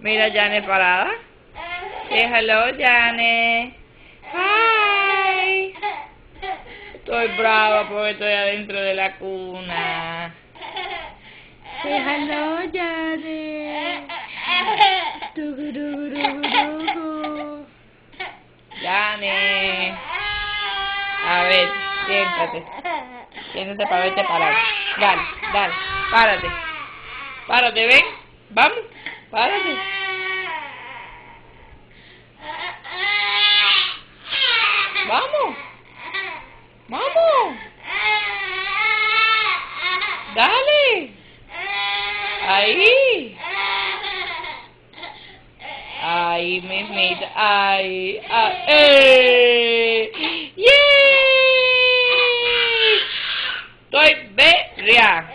Mira, Jane parada. Say hello, Jane. Hi. Estoy brava porque estoy adentro de la cuna. Say hello, Jane. Jane. A ver, siéntate. Siéntate para verte parar. Dale, dale, párate. Párate, ven. Vamos, Párate. Vamos. Vamos. Dale. Ahí. Ahí, mismita. Ahí. ahí. ¡Eh! ¡Yay! Estoy berria.